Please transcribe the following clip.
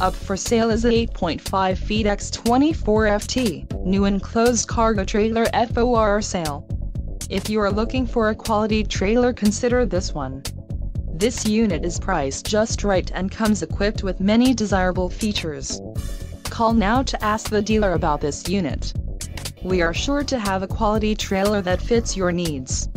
Up for sale is a 8.5 feet x 24 FT, new enclosed cargo trailer FOR sale. If you are looking for a quality trailer consider this one. This unit is priced just right and comes equipped with many desirable features. Call now to ask the dealer about this unit. We are sure to have a quality trailer that fits your needs.